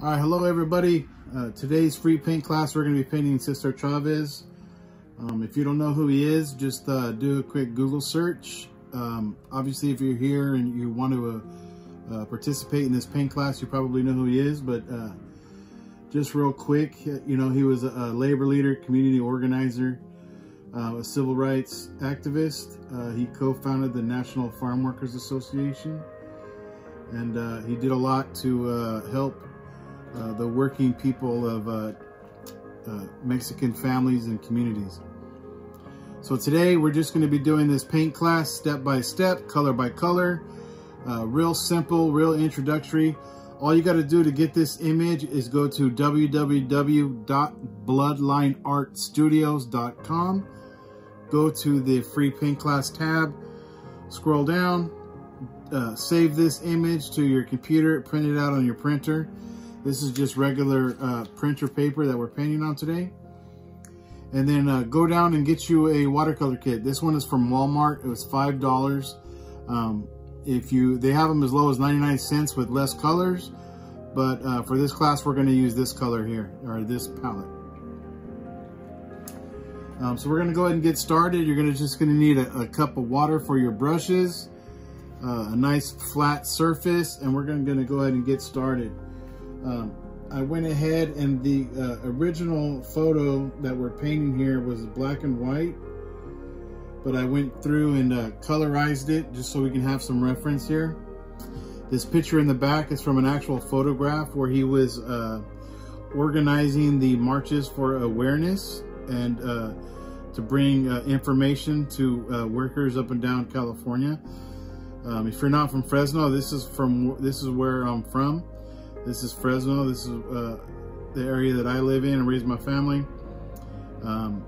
All right, hello everybody. Uh, today's free paint class, we're gonna be painting Cesar Chavez. Um, if you don't know who he is, just uh, do a quick Google search. Um, obviously, if you're here and you want to uh, uh participate in this paint class, you probably know who he is, but uh, just real quick, you know, he was a, labor leader, community organizer, uh, a civil rights activist. he co-founded the National Farm Workers Association, and he did a lot to help uh, the working people of uh, uh, Mexican families and communities. So today we're just going to be doing this paint class step by step, color by color, uh, real simple, real introductory. All you got to do to get this image is go to www.bloodlineartstudios.com, go to the free paint class tab, scroll down, uh, save this image to your computer, print it out on your printer. This is just regular uh, printer paper that we're painting on today. And then uh, go down and get you a watercolor kit. This one is from Walmart. It was $5. Um, if you, they have them as low as 99 cents with less colors. But uh, for this class, we're gonna use this color here, or this palette. Um, so we're gonna go ahead and get started. You're gonna just gonna need a, a cup of water for your brushes, uh, a nice flat surface, and we're gonna, gonna go ahead and get started. Um, I went ahead and the uh, original photo that we're painting here was black and white, but I went through and uh, colorized it just so we can have some reference here. This picture in the back is from an actual photograph where he was uh, organizing the marches for awareness and uh, to bring uh, information to uh, workers up and down California. Um, if you're not from Fresno, this is from this is where I'm from. This is Fresno. This is uh, the area that I live in and raise my family. Um,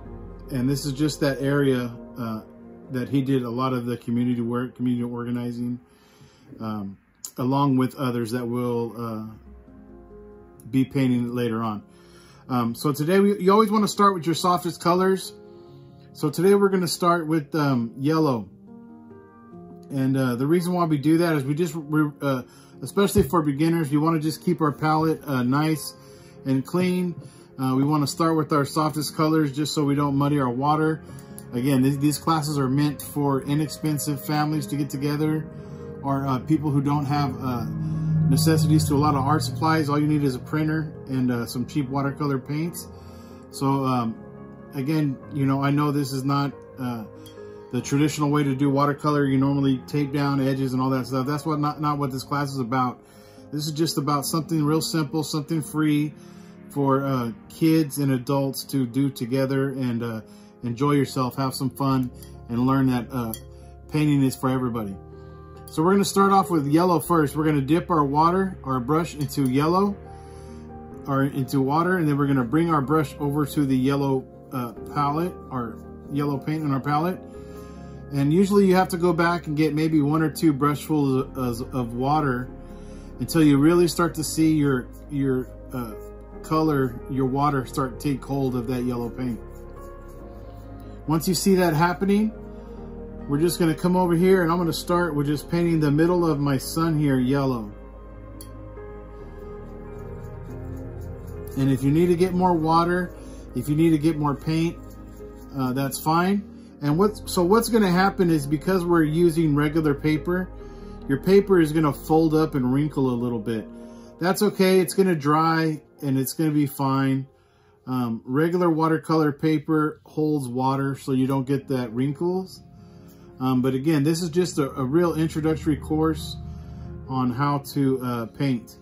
and this is just that area uh, that he did a lot of the community work, community organizing, um, along with others that will uh, be painting later on. Um, so today, we, you always want to start with your softest colors. So today we're going to start with um, yellow. And uh, the reason why we do that is we just uh, especially for beginners. You want to just keep our palette uh, nice and clean. Uh, we want to start with our softest colors just so we don't muddy our water. Again, th these classes are meant for inexpensive families to get together or uh, people who don't have uh, necessities to a lot of art supplies. All you need is a printer and uh, some cheap watercolor paints. So um, again, you know, I know this is not uh, the traditional way to do watercolor. You normally tape down edges and all that stuff. That's what not, not what this class is about. This is just about something real simple, something free for uh, kids and adults to do together and uh, enjoy yourself, have some fun, and learn that uh, painting is for everybody. So we're gonna start off with yellow first. We're gonna dip our water, our brush into yellow, or into water, and then we're gonna bring our brush over to the yellow uh, palette, our yellow paint on our palette, and usually you have to go back and get maybe one or two brushfuls of, water until you really start to see your, your uh, color, your water start to take hold of that yellow paint. Once you see that happening, we're just gonna come over here and I'm gonna start with just painting the middle of my sun here yellow. And if you need to get more water, if you need to get more paint, uh, that's fine. And what, so what's gonna happen is because we're using regular paper, your paper is gonna fold up and wrinkle a little bit. That's okay, it's gonna dry and it's gonna be fine. Um, regular watercolor paper holds water so you don't get that wrinkles. Um, but again, this is just a, a, real introductory course on how to uh, paint.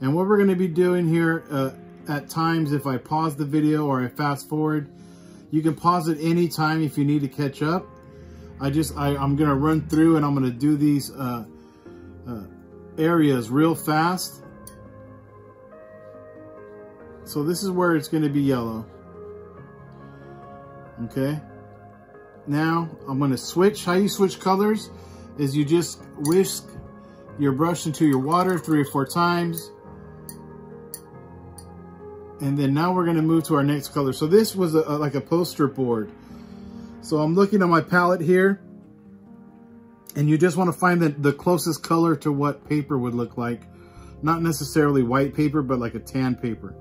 And what we're gonna be doing here uh, at times, if I pause the video or I fast forward, you can pause it anytime if you need to catch up. I just, I, am gonna run through and I'm gonna do these uh, uh, areas real fast. So this is where it's gonna be yellow. Okay. Now I'm gonna switch. How you switch colors is you just whisk your brush into your water three or four times. And then now we're gonna move to our next color. So this was a, a, like a poster board. So I'm looking at my palette here and you just wanna find the, the closest color to what paper would look like. not necessarily white paper, but like a tan paper.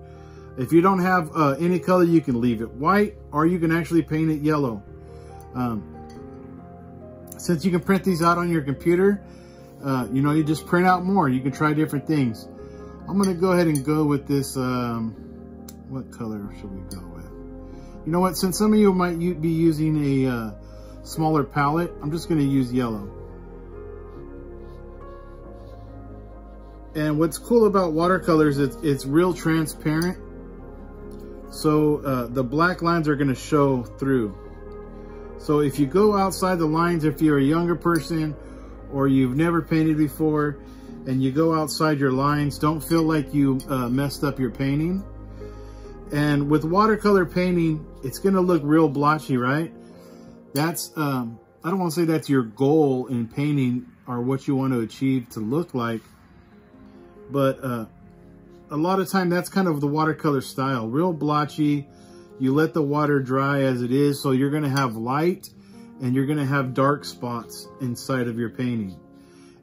If you don't have uh, any color, you can leave it white or you can actually paint it yellow. Um, since you can print these out on your computer, uh, you know, you just print out more. You can try different things. I'm going to go ahead and go with this. Um, what color should we go with? You know what? Since some of you might be using a uh, smaller palette, I'm just going to use yellow. And what's cool about watercolors, it's, it's real transparent. So uh, the black lines are gonna show through. So if you go outside the lines, if you're a younger person or you've never painted before and you go outside your lines, don't feel like you uh, messed up your painting. And with watercolor painting, it's gonna look real blotchy, right? That's, um, I don't wanna say that's your goal in painting or what you want to achieve to look like, but uh, a lot of time that's kind of the watercolor style, real blotchy. You let the water dry as it is, so you're gonna have light and you're gonna have dark spots inside of your painting.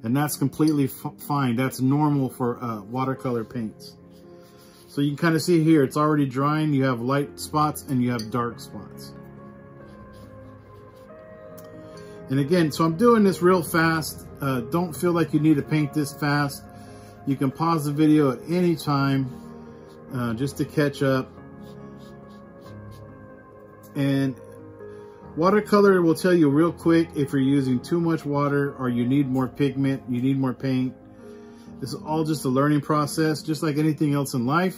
And that's completely fine. That's normal for uh, watercolor paints. So you can kind of see here, it's already drying. You have light spots and you have dark spots. And again, so I'm doing this real fast. Uh, don't feel like you need to paint this fast. You can pause the video at any time uh, just to catch up. And watercolor will tell you real quick if you're using too much water or you need more pigment, you need more paint. This is all just a learning process, just like anything else in life.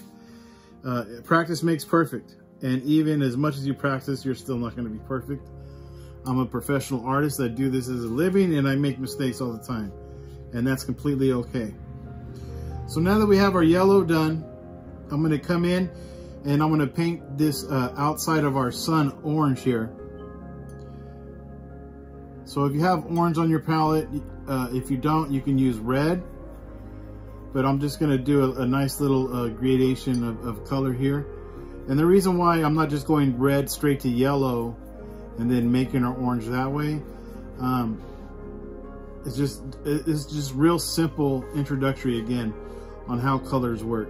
Uh, practice makes perfect. And even as much as you practice, you're still not going to be perfect. I'm a professional artist. I do this as a living and I make mistakes all the time. And that's completely okay. So now that we have our yellow done, I'm gonna come in and I'm gonna paint this uh, outside of our sun orange here. So if you have orange on your palette, uh, if you don't, you can use red. But I'm just gonna do a, a nice little uh, gradation of, of color here. And the reason why I'm not just going red straight to yellow and then making our orange that way, um, it's just it's just real simple introductory again on how colors work.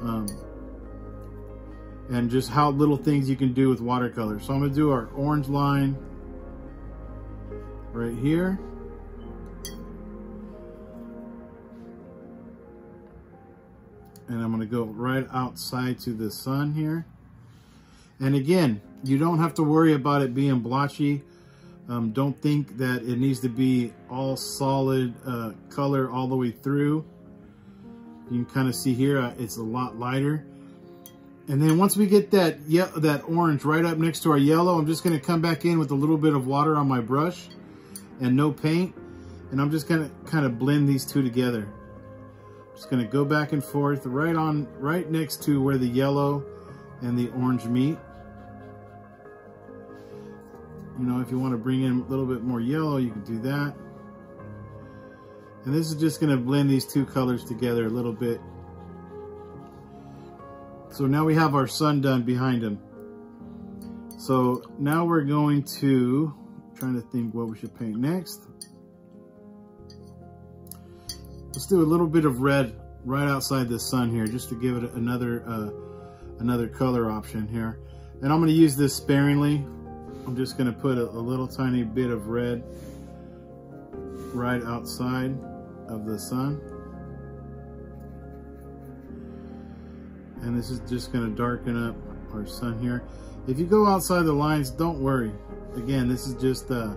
Um, and just how little things you can do with watercolor. So I'm gonna do our orange line right here. And I'm gonna go right outside to the sun here. And again, you don't have to worry about it being blotchy. Um, don't think that it needs to be all solid uh, color all the way through. You can kind of see here, uh, it's a lot lighter. And then once we get that yeah, that orange right up next to our yellow, I'm just gonna come back in with a little bit of water on my brush and no paint. And I'm just gonna kind of blend these two together. Just gonna go back and forth right on, right next to where the yellow and the orange meet. You know, if you wanna bring in a little bit more yellow, you can do that. And this is just gonna blend these two colors together a little bit. So now we have our sun done behind him. So now we're going to, trying to think what we should paint next. Let's do a little bit of red right outside the sun here, just to give it another, uh, another color option here. And I'm gonna use this sparingly. I'm just gonna put a, a little tiny bit of red right outside of the sun. And this is just gonna darken up our sun here. If you go outside the lines, don't worry. Again, this is just a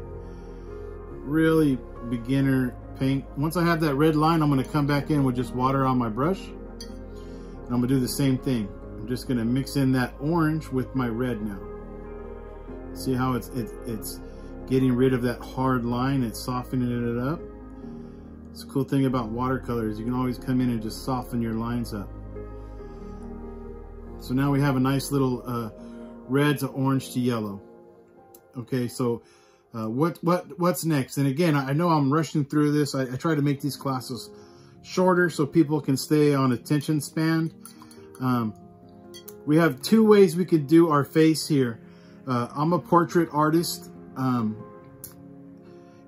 really beginner paint. Once I have that red line, I'm gonna come back in with just water on my brush. And I'm gonna do the same thing. I'm just gonna mix in that orange with my red now. See how it's, it, it's getting rid of that hard line, it's softening it up. It's a cool thing about watercolors. You can always come in and just soften your lines up. So now we have a nice little uh, red to orange to yellow. Okay, so uh, what what what's next? And again, I know I'm rushing through this. I, I, try to make these classes shorter so people can stay on attention span. Um, we have two ways we could do our face here. Uh, I'm a portrait artist, um,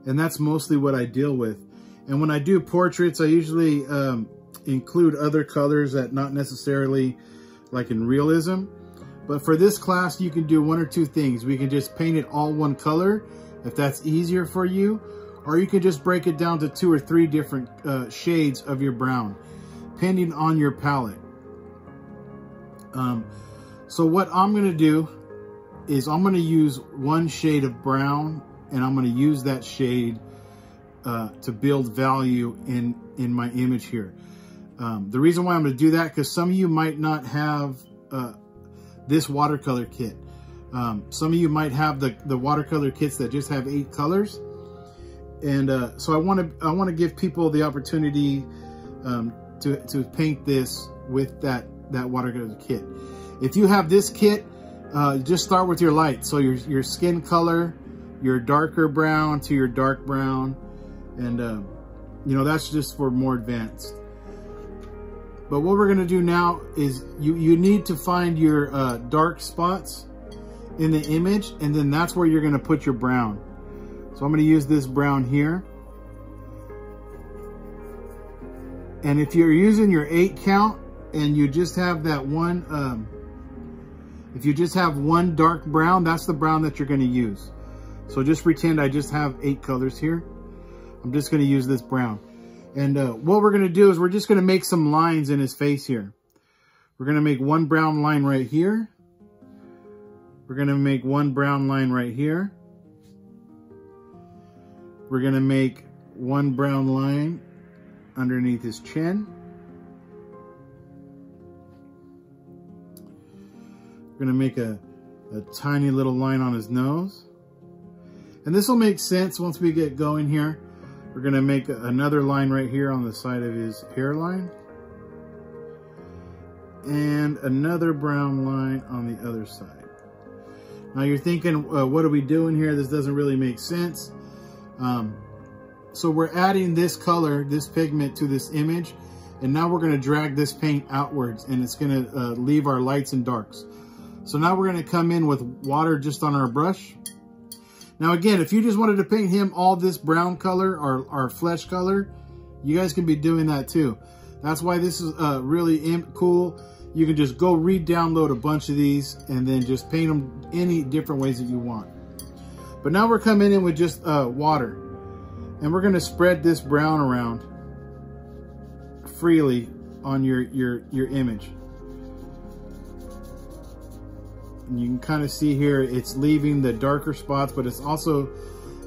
and that's mostly what I deal with. And when I do portraits, I usually, um, include other colors that not necessarily like in realism. But for this class, you can do one or two things. We can just paint it all one color if that's easier for you, or you can just break it down to two or three different uh, shades of your brown, depending on your palette. Um, so what I'm gonna do is I'm gonna use one shade of brown and I'm gonna use that shade uh, to build value in, in my image here. Um, the reason why I'm gonna do that, because some of you might not have uh, this watercolor kit. Um, some of you might have the, the watercolor kits that just have eight colors. And uh, so I wanna, I wanna give people the opportunity um, to, to paint this with that, that watercolor kit. If you have this kit, uh, just start with your light. So your, your skin color, your darker brown to your dark brown. And, uh, you know, that's just for more advanced. But what we're gonna do now is you, you need to find your uh, dark spots in the image and then that's where you're gonna put your brown. So I'm gonna use this brown here. And if you're using your eight count and you just have that one, um, if you just have one dark brown, that's the brown that you're gonna use. So just pretend I just have eight colors here. I'm just gonna use this brown. And uh, what we're gonna do is we're just gonna make some lines in his face here. We're gonna make one brown line right here. We're gonna make one brown line right here. We're gonna make one brown line underneath his chin. We're gonna make a, a tiny little line on his nose. And this will make sense once we get going here. We're gonna make another line right here on the side of his hairline. And another brown line on the other side. Now you're thinking, uh, what are we doing here? This doesn't really make sense. Um, so we're adding this color, this pigment to this image. And now we're gonna drag this paint outwards and it's gonna uh, leave our lights and darks. So now we're gonna come in with water just on our brush. Now again, if you just wanted to paint him all this brown color or, or flesh color, you guys can be doing that too. That's why this is uh, really cool. You can just go re-download a bunch of these and then just paint them any different ways that you want. But now we're coming in with just uh, water. And we're gonna spread this brown around freely on your, your, your image. And you can kind of see here, it's leaving the darker spots, but it's also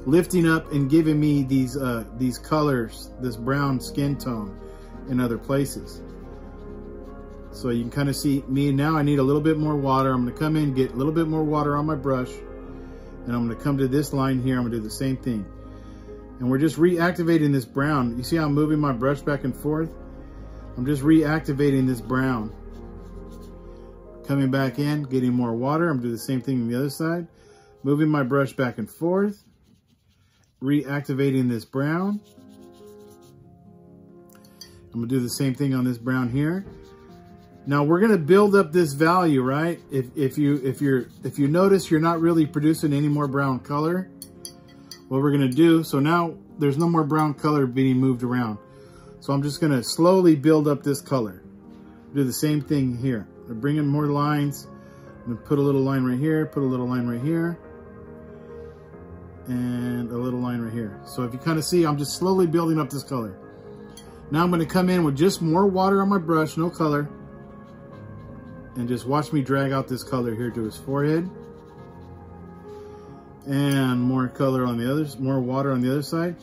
lifting up and giving me these uh, these colors, this brown skin tone in other places. So you can kind of see me now, I need a little bit more water. I'm gonna come in, get a little bit more water on my brush, and I'm gonna come to this line here, I'm gonna do the same thing. And we're just reactivating this brown. You see how I'm moving my brush back and forth? I'm just reactivating this brown. Coming back in, getting more water. I'm doing the same thing on the other side. Moving my brush back and forth. Reactivating this brown. I'm gonna do the same thing on this brown here. Now we're gonna build up this value, right? If, if you if you're if you notice you're not really producing any more brown color, what we're gonna do, so now there's no more brown color being moved around. So I'm just gonna slowly build up this color. Do the same thing here. I bring in more lines. I'm gonna put a little line right here, put a little line right here, and a little line right here. So if you kind of see, I'm just slowly building up this color. Now I'm gonna come in with just more water on my brush, no color, and just watch me drag out this color here to his forehead. And more color on the others, more water on the other side.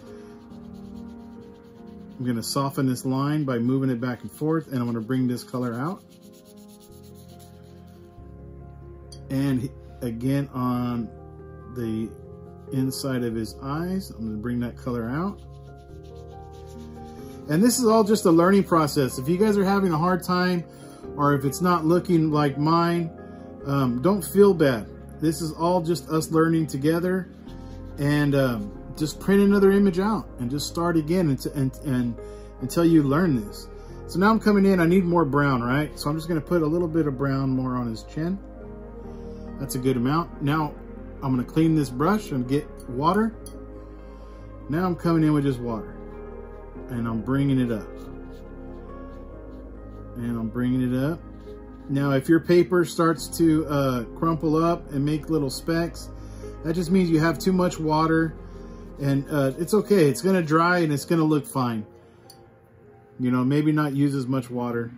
I'm gonna soften this line by moving it back and forth, and I'm gonna bring this color out. And again on the inside of his eyes, I'm gonna bring that color out. And this is all just a learning process. If you guys are having a hard time or if it's not looking like mine, um, don't feel bad. This is all just us learning together and um, just print another image out and just start again and, and, and until you learn this. So now I'm coming in, I need more brown, right? So I'm just gonna put a little bit of brown more on his chin. That's a good amount. Now I'm gonna clean this brush and get water. Now I'm coming in with just water and I'm bringing it up. And I'm bringing it up. Now, if your paper starts to uh, crumple up and make little specks, that just means you have too much water and uh, it's okay. It's gonna dry and it's gonna look fine. You know, maybe not use as much water.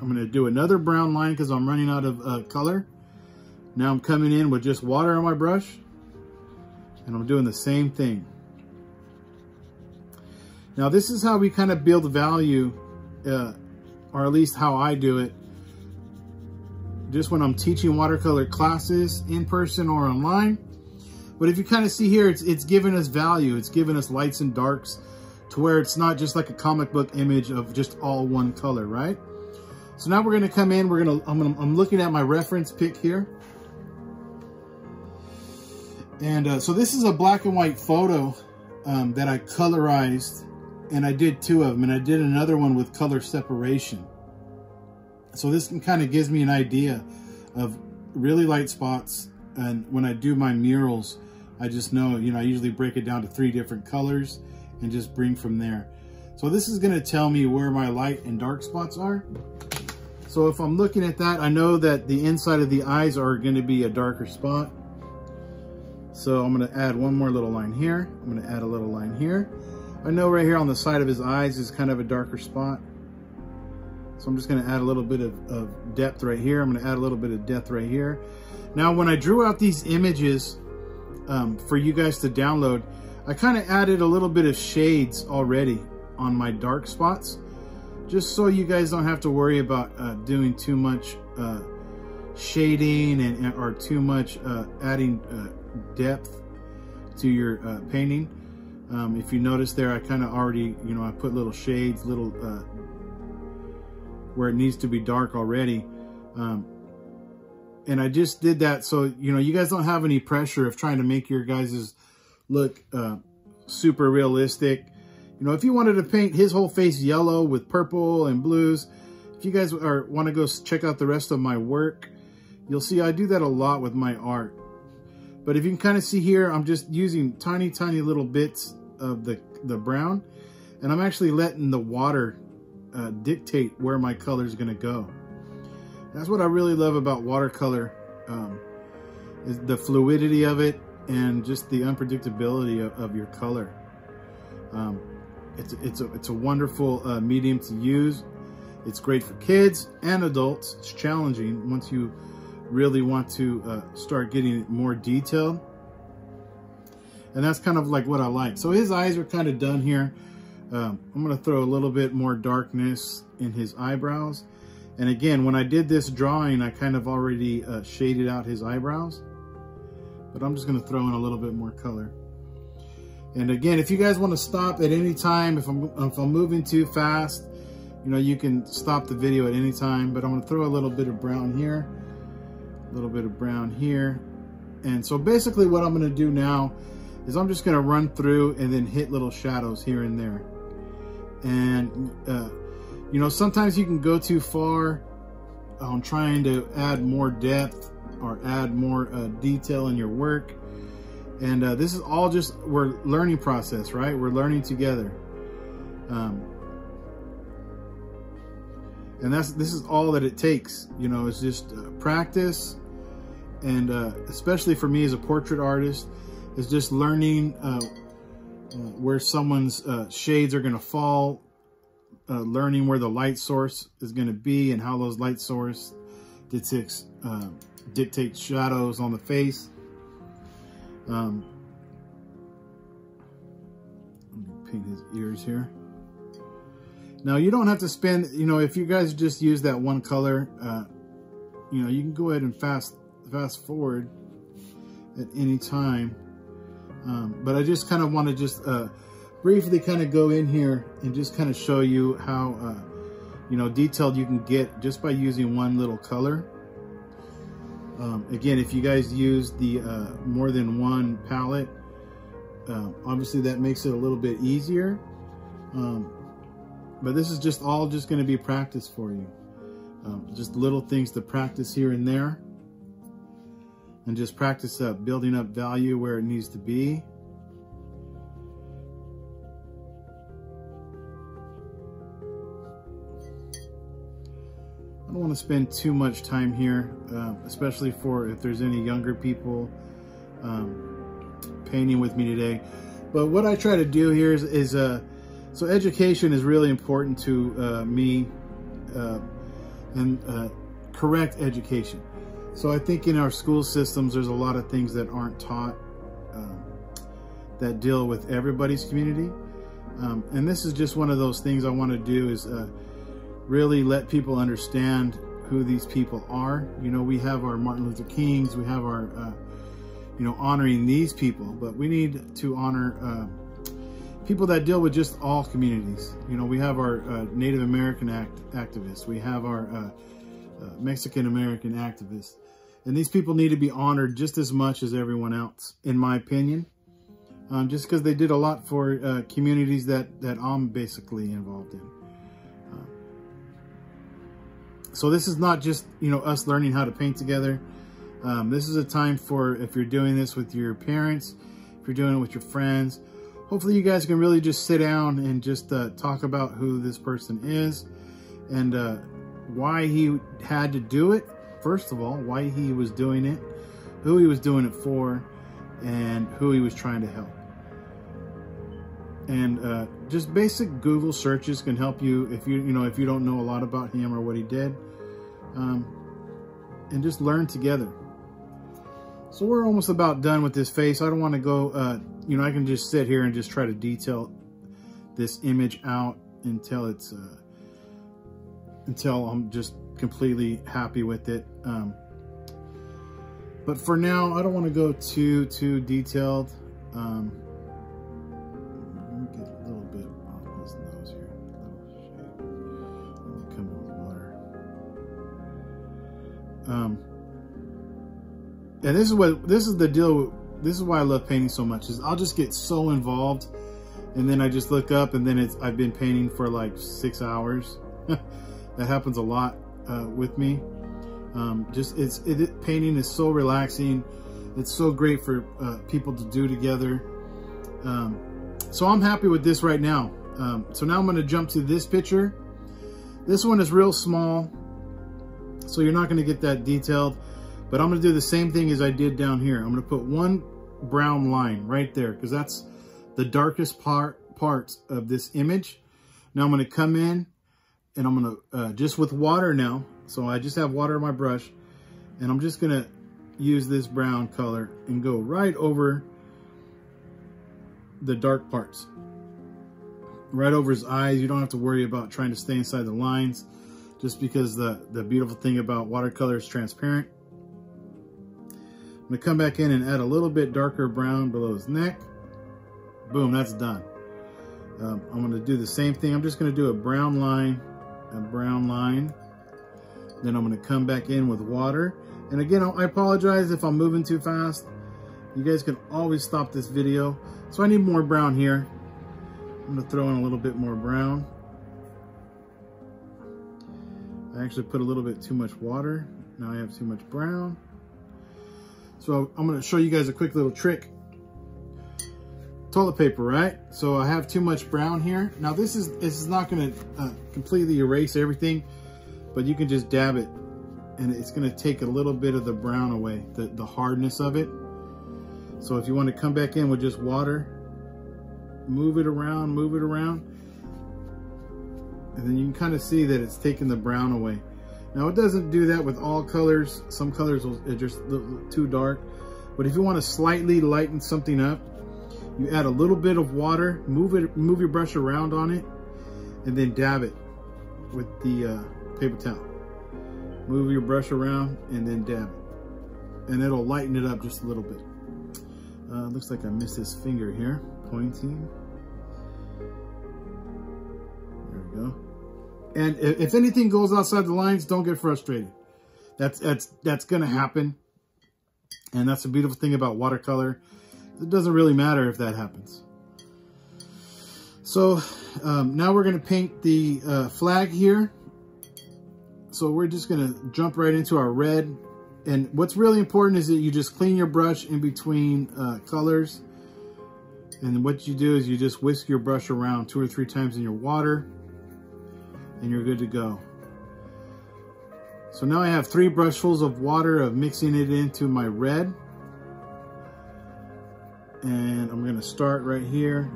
I'm gonna do another brown line because I'm running out of uh, color. Now I'm coming in with just water on my brush and I'm doing the same thing. Now this is how we kind of build value, uh, or at least how I do it. Just when I'm teaching watercolor classes in person or online. But if you kind of see here, it's, it's giving us value. It's giving us lights and darks to where it's not just like a comic book image of just all one color, right? So now we're gonna come in, we're gonna, I'm, gonna, I'm looking at my reference pick here. And uh, so this is a black and white photo um, that I colorized and I did two of them and I did another one with color separation. So this kind of gives me an idea of really light spots and when I do my murals, I just know, you know, I usually break it down to three different colors and just bring from there. So this is gonna tell me where my light and dark spots are. So if I'm looking at that, I know that the inside of the eyes are gonna be a darker spot. So I'm gonna add one more little line here. I'm gonna add a little line here. I know right here on the side of his eyes is kind of a darker spot. So I'm just gonna add a little bit of, of depth right here. I'm gonna add a little bit of depth right here. Now, when I drew out these images um, for you guys to download, I kind of added a little bit of shades already on my dark spots, just so you guys don't have to worry about uh, doing too much uh, shading and or too much uh, adding uh, depth to your uh, painting. Um, if you notice there, I kind of already, you know, I put little shades, little uh, where it needs to be dark already. Um, and I just did that so, you know, you guys don't have any pressure of trying to make your guys' look uh, super realistic. You know, if you wanted to paint his whole face yellow with purple and blues, if you guys are want to go check out the rest of my work, you'll see I do that a lot with my art. But if you can kind of see here, I'm just using tiny, tiny little bits of the, the brown. And I'm actually letting the water uh, dictate where my color is going to go. That's what I really love about watercolor, um, is the fluidity of it and just the unpredictability of, of your color. Um, it's, it's, a, it's a wonderful uh, medium to use. It's great for kids and adults. It's challenging once you really want to uh, start getting more detailed. And that's kind of like what I like. So his eyes are kind of done here. Um, I'm going to throw a little bit more darkness in his eyebrows. And again, when I did this drawing, I kind of already uh, shaded out his eyebrows. But I'm just going to throw in a little bit more color. And again, if you guys want to stop at any time, if I'm, if I'm moving too fast, you know, you can stop the video at any time. But I'm going to throw a little bit of brown here, a little bit of brown here. And so basically what I'm going to do now is I'm just going to run through and then hit little shadows here and there. And uh, you know, sometimes you can go too far on trying to add more depth or add more uh, detail in your work. And uh, this is all just, we're learning process, right? We're learning together. Um, and that's this is all that it takes. You know, it's just uh, practice. And uh, especially for me as a portrait artist, is just learning uh, uh, where someone's shades are going to fall uh, learning where the light source is going to be and how those light source dictates, uh, shadows on the face. Um, paint his ears here. Now you don't have to spend, you know, if you guys just use that one color, uh, you know, you can go ahead and fast fast forward at any time. Um, but I just kind of want to just uh, briefly kind of go in here and just kind of show you how, uh, you know, detailed you can get just by using one little color. Um, again, if you guys use the uh, more than one palette, uh, obviously that makes it a little bit easier. Um, but this is just all just going to be practice for you. Um, just little things to practice here and there. And just practice up, building up value where it needs to be. I don't want to spend too much time here, uh, especially for if there's any younger people um, painting with me today. But what I try to do here is, is uh, so education is really important to uh, me uh, and uh, correct education. So I think in our school systems, there's a lot of things that aren't taught um, that deal with everybody's community. Um, and this is just one of those things I want to do is uh, really let people understand who these people are. You know, we have our Martin Luther Kings, we have our, uh, you know, honoring these people, but we need to honor uh, people that deal with just all communities. You know, we have our uh, Native American act activists, we have our uh, uh, Mexican American activists, and these people need to be honored just as much as everyone else, in my opinion um, just because they did a lot for uh, communities that, that I'm basically involved in. Uh, so this is not just, you know, us learning how to paint together. Um, this is a time for, if you're doing this with your parents, if you're doing it with your friends, hopefully you guys can really just sit down and just uh, talk about who this person is and uh, why he had to do it. First of all, why he was doing it, who he was doing it for, and who he was trying to help. And uh, just basic Google searches can help you if you you know if you don't know a lot about him or what he did, um, and just learn together. So we're almost about done with this face. I don't want to go. Uh, you know, I can just sit here and just try to detail this image out until it's uh, until I'm just completely happy with it. Um, but for now, I don't want to go too, too detailed. Um, get a little bit off his nose here. Let me come with water. Um, and this is what, this is the deal. This is why I love painting so much is I'll just get so involved and then I just look up and then it's, I've been painting for like six hours. that happens a lot uh, with me. Um, just it's it, painting is so relaxing. It's so great for uh, people to do together. Um, so I'm happy with this right now. Um, so now I'm going to jump to this picture. This one is real small, so you're not going to get that detailed. But I'm going to do the same thing as I did down here. I'm going to put one brown line right there because that's the darkest part parts of this image. Now I'm going to come in and I'm to, uh, just with water now, so I just have water in my brush and I'm just gonna use this brown color and go right over the dark parts. Right over his eyes. You don't have to worry about trying to stay inside the lines just because the, the beautiful thing about watercolor is transparent. I'm gonna come back in and add a little bit darker brown below his neck. Boom, that's done. Um, I'm gonna do the same thing. I'm just gonna do a brown line, a brown line, then I'm going to come back in with water. And again, I apologize if I'm moving too fast. You guys can always stop this video. So I need more brown here. I'm going to throw in a little bit more brown. I actually put a little bit too much water. Now I have too much brown. So I'm going to show you guys a quick little trick. Toilet paper, right? So I have too much brown here. Now this is this is not going to uh, completely erase everything but you can just dab it and it's gonna take a little bit of the brown away, the, the hardness of it. So if you wanna come back in with just water, move it around, move it around, and then you can kind of see that it's taking the brown away. Now it doesn't do that with all colors. Some colors are just too dark. But if you want to slightly lighten something up, you add a little bit of water, move it, move your brush around on it, and then dab it with the uh, paper towel. Move your brush around and then dab it. And it'll lighten it up just a little bit. Uh, looks like I missed his finger here, pointing. There we go. And if anything goes outside the lines, don't get frustrated. That's that's that's gonna happen. And that's the beautiful thing about watercolor. It doesn't really matter if that happens. So um, now we're gonna paint the uh, flag here. So we're just gonna jump right into our red. And what's really important is that you just clean your brush in between uh, colors. And what you do is you just whisk your brush around two or three times in your water and you're good to go. So now I have three brushfuls of water of mixing it into my red. And I'm gonna start right here.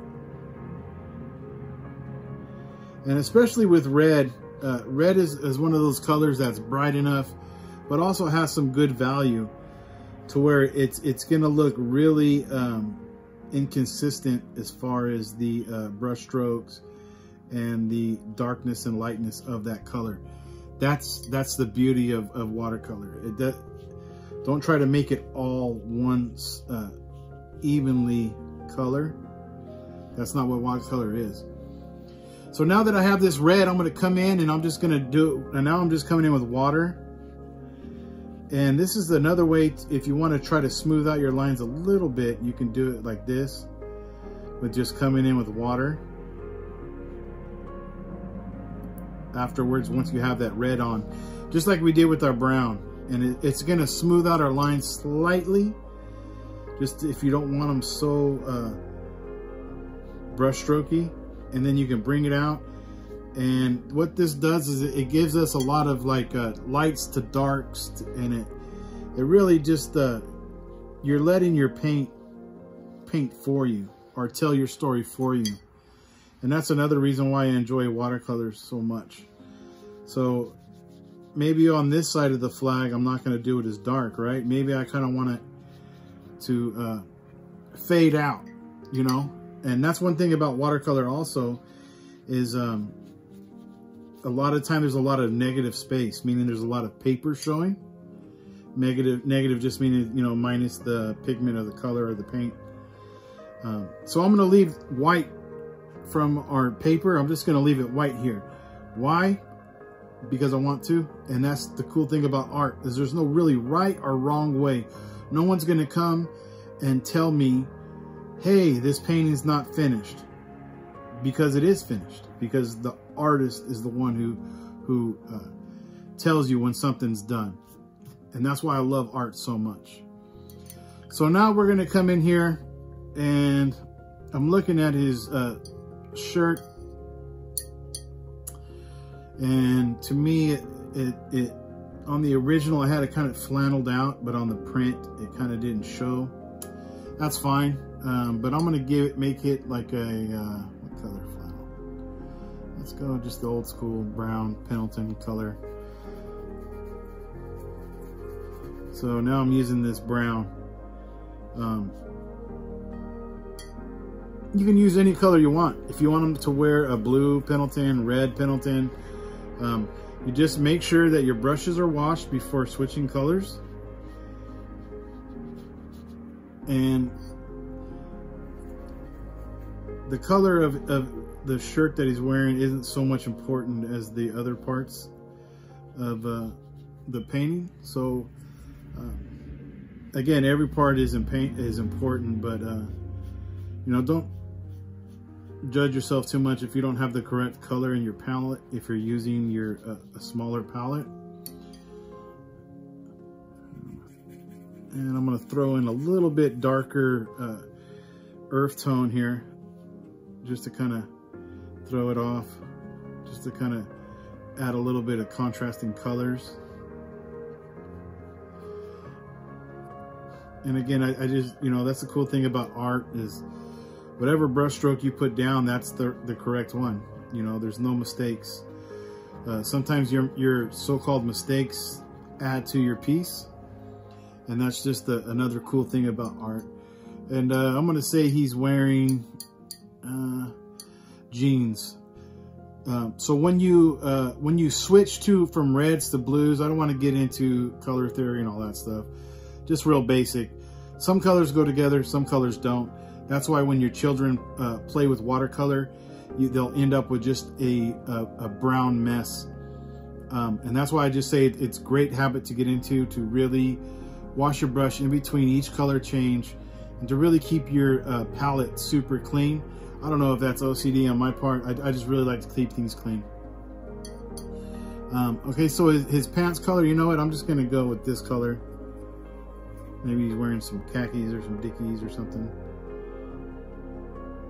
And especially with red, uh, red is, is one of those colors that's bright enough, but also has some good value to where it's it's gonna look really um, inconsistent as far as the uh, brush strokes and the darkness and lightness of that color. That's that's the beauty of, of watercolor. It that, don't try to make it all one uh, evenly color. That's not what watercolor is. So now that I have this red, I'm gonna come in and I'm just gonna do, and now I'm just coming in with water. And this is another way, if you wanna try to smooth out your lines a little bit, you can do it like this, with just coming in with water. afterwards once you have that red on, just like we did with our brown. And it, it's gonna smooth out our lines slightly, just if you don't want them so uh, brush strokey. And then you can bring it out. And what this does is it, gives us a lot of like uh, lights to darks and it, it really just, uh, you're letting your paint paint for you or tell your story for you. And that's another reason why I enjoy watercolors so much. So maybe on this side of the flag, I'm not going to do it as dark, right? Maybe I kind of want it to uh, fade out, you know? And that's one thing about watercolor also is um, a lot of time there's a lot of negative space, meaning there's a lot of paper showing. Negative, negative just meaning, you know, minus the pigment of the color of the paint. Um, so I'm going to leave white from our paper. I'm just going to leave it white here. Why? Because I want to. And that's the cool thing about art is there's no really right or wrong way. No one's going to come and tell me, hey, this painting's not finished. Because it is finished. Because the artist is the one who, who uh, tells you when something's done. And that's why I love art so much. So now we're going to come in here and I'm looking at his uh, shirt. And to me, it, it, it, on the original, I had it kind of flanneled out, but on the print, it kind of didn't show. That's fine. Um, but I'm going to give it, make it like a, uh, what color flannel? Let's go just the old school brown Pendleton color. So now I'm using this brown. Um, you can use any color you want. If you want them to wear a blue Pendleton, red Pendleton, um, you just make sure that your brushes are washed before switching colors. And the color of, of the shirt that he's wearing isn't so much important as the other parts of uh, the painting. So uh, again, every part is in paint is important, but uh, you know, don't judge yourself too much if you don't have the correct color in your palette, if you're using your uh, a smaller palette. And I'm gonna throw in a little bit darker uh, earth tone here, just to kind of throw it off, just to kind of add a little bit of contrasting colors. And again, I, I just, you know, that's the cool thing about art is whatever brushstroke you put down, that's the, the correct one. You know, there's no mistakes. Uh, sometimes your, your so-called mistakes add to your piece. And that's just a, another cool thing about art. And uh, I'm going to say he's wearing uh, jeans. Um, so when you uh, when you switch to from reds to blues, I don't want to get into color theory and all that stuff. Just real basic. Some colors go together, some colors don't. That's why when your children uh, play with watercolor, you, they'll end up with just a, a, a brown mess. Um, and that's why I just say it, it's great habit to get into to really wash your brush in between each color change and to really keep your uh, palette super clean. I don't know if that's OCD on my part. I, I just really like to keep things clean. Um, okay, so his, his, pants color, you know what? I'm just gonna go with this color. Maybe he's wearing some khakis or some dickies or something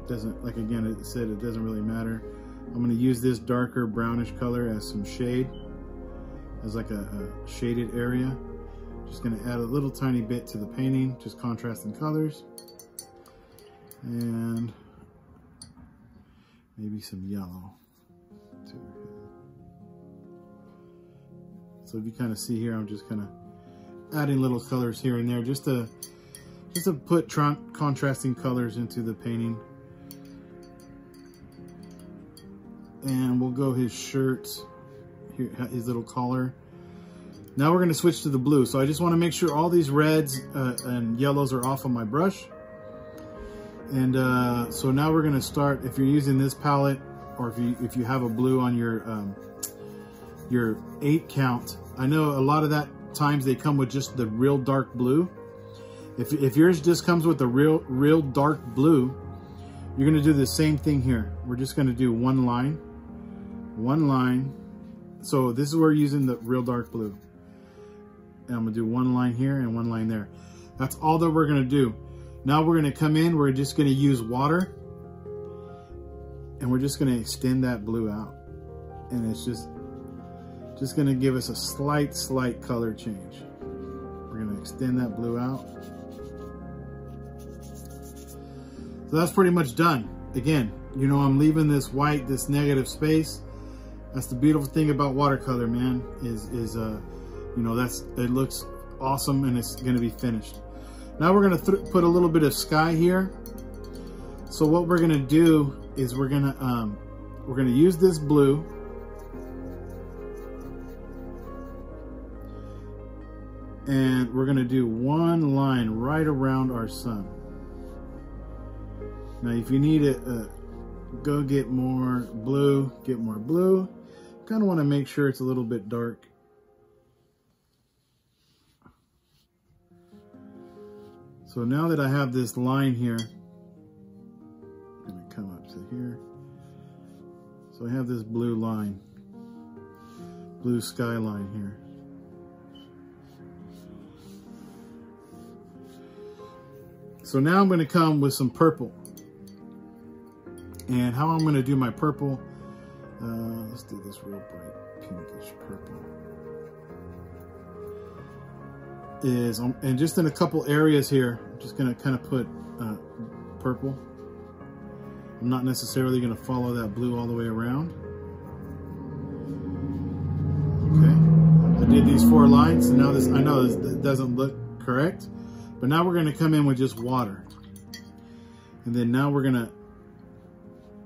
doesn't, like again, it said it doesn't really matter. I'm gonna use this darker brownish color as some shade. as like a, a shaded area. Just gonna add a little tiny bit to the painting, just contrasting colors. And maybe some yellow. So if you kind of see here, I'm just kind of adding little colors here and there just to just to put contrasting colors into the painting. And we'll go his shirt, his little collar. Now we're gonna switch to the blue. So I just wanna make sure all these reds uh, and yellows are off of my brush. And uh, so now we're gonna start, if you're using this palette, or if you if you have a blue on your um, your eight count, I know a lot of that times they come with just the real dark blue. If, if yours just comes with the real, real dark blue, you're gonna do the same thing here. We're just gonna do one line, one line. So this is where we're using the real dark blue. And I'm gonna do one line here and one line there. That's all that we're gonna do. Now we're gonna come in, we're just gonna use water and we're just gonna extend that blue out. And it's just, just gonna give us a slight, slight color change. We're gonna extend that blue out. So that's pretty much done. Again, you know, I'm leaving this white, this negative space. That's the beautiful thing about watercolor, man, is, is uh, you know, that's, it looks awesome and it's gonna be finished. Now we're gonna put a little bit of sky here. So what we're gonna do is we're gonna, um, we're gonna use this blue and we're gonna do one line right around our sun. Now, if you need a, uh, go get more blue, get more blue. Kind of want to make sure it's a little bit dark. So now that I have this line here, I'm going to come up to here. So I have this blue line, blue skyline here. So now I'm going to come with some purple. And how I'm going to do my purple, uh, let's do this real bright pinkish purple, is, um, and just in a couple areas here, I'm just going to kind of put uh, purple. I'm not necessarily going to follow that blue all the way around. Okay, I did these four lines, and now this, I know this doesn't look correct, but now we're going to come in with just water. And then now we're going to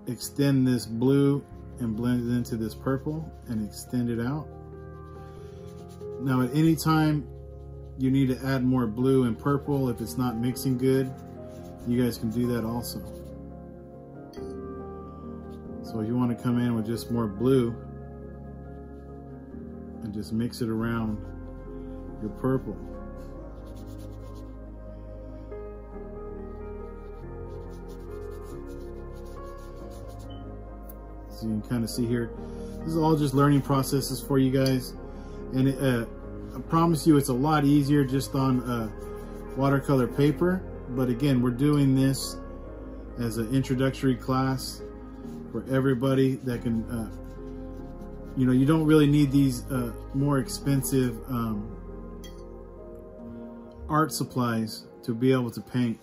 extend this blue and blend it into this purple and extend it out. Now at any time you need to add more blue and purple if it's not mixing good, you guys can do that also. So if you want to come in with just more blue and just mix it around your purple. So you can kind of see here, this is all just learning processes for you guys. And it, uh, I promise you it's a lot easier just on uh, watercolor paper. But again, we're doing this as an introductory class for everybody that can, uh, you know, you don't really need these uh, more expensive um, art supplies to be able to paint.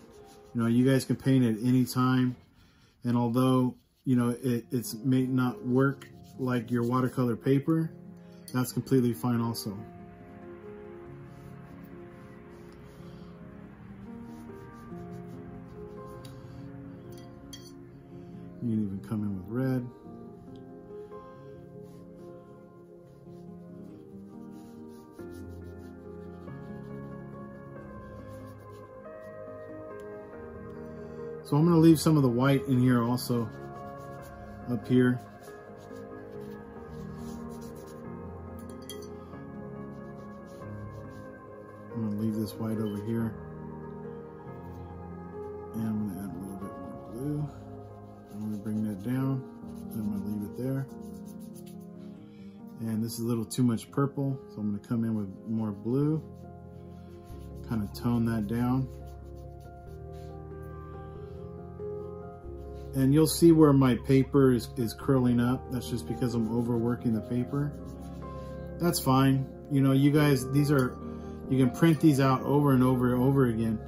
You know, you guys can paint at any time. And although you know, it it's may not work like your watercolor paper, that's completely fine also. You can even come in with red. So I'm going to leave some of the white in here also up here. I'm gonna leave this white over here. And I'm gonna add a little bit more blue. I'm gonna bring that down. I'm gonna leave it there. And this is a little too much purple, so I'm gonna come in with more blue. Kind of tone that down. And you'll see where my paper is, is curling up. That's just because I'm overworking the paper. that's fine. You know, you guys, these are, you can print these out over and over and over again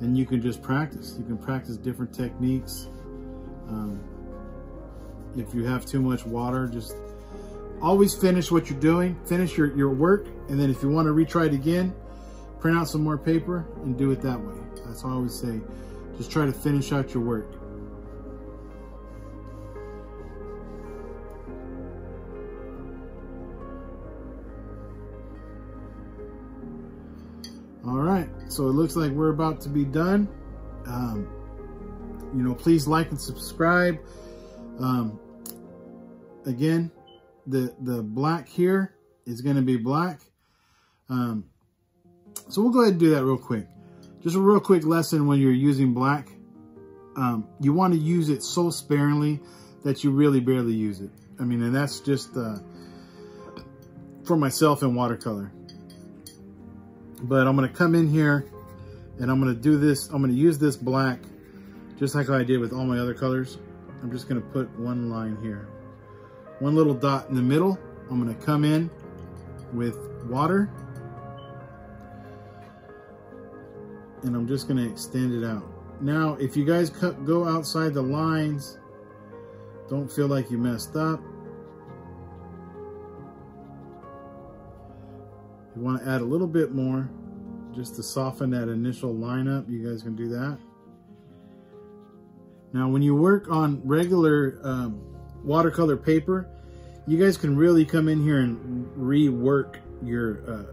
and you can just practice. You can practice different techniques. Um, if you have too much water, just always finish what you're doing, finish your, your work, and then if you want to retry it again, print out some more paper and do it that way. That's all I always say. Just try to finish out your work. So it looks like we're about to be done. Um, you know, please like and subscribe. Um, again, the, the black here is going to be black. Um, so we'll go ahead and do that real quick. Just a real quick lesson when you're using black. Um, you want to use it so sparingly that you really barely use it. I mean, and that's just uh, for myself in watercolor. But I'm to come in here and I'm to do this. I'm to use this black just like I did with all my other colors. I'm just to put one line here. One little dot in the middle. I'm to come in with water. And I'm just to extend it out. Now, if you guys go outside the lines, don't feel like you messed up. You want to add a little bit more just to soften that initial lineup. You guys can do that. Now, when you work on regular um, watercolor paper, you guys can really come in here and rework your uh,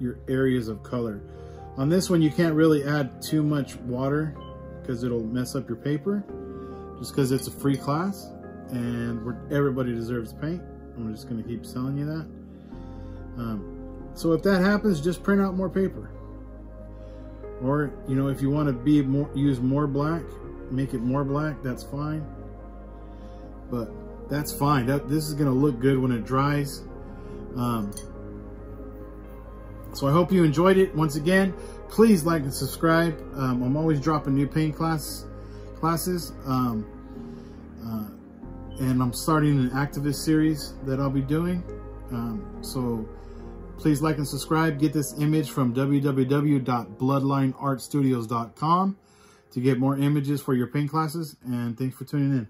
your areas of color. On this one, you can't really add too much water because it'll mess up your paper just because it's a free class and everybody deserves paint. I'm just going to keep telling you that. Um, so if that happens, just print out more paper. Or, you know, if you want to be more, use more black, make it more black, that's fine. But that's fine. That, this is going to look good when it dries. Um, so I hope you enjoyed it. Once again, please like and subscribe. Um, I'm always dropping new paint class classes. Um, uh, and I'm starting an activist series that I'll be doing. Um, so please like and subscribe. Get this image from www.bloodlineartstudios.com to get more images for your paint classes. And thanks for tuning in.